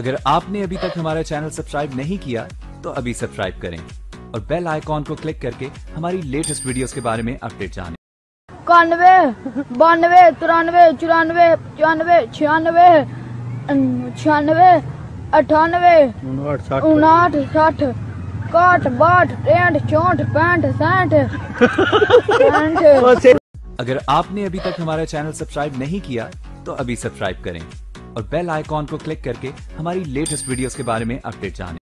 अगर आपने अभी तक हमारा चैनल सब्सक्राइब नहीं किया तो अभी सब्सक्राइब करें और बेल आइकॉन को क्लिक करके हमारी लेटेस्ट वीडियोस के बारे में अपडेट जानें। इक्यानवे बानवे तिरानवे चौरानवे पचानवे छियानवे छियानवे अठानवे उनहठ साठ। उनाठ साठ इकाठ बाठ तिरठ चौंठ पैंठ सैंठ। अगर आपने अभी तक हमारा चैनल सब्सक्राइब नहीं किया तो अभी सब्सक्राइब करें। और बेल आइकॉन को क्लिक करके हमारी लेटेस्ट वीडियोस के बारे में अपडेट जानें।